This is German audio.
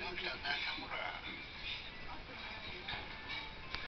Nakamura.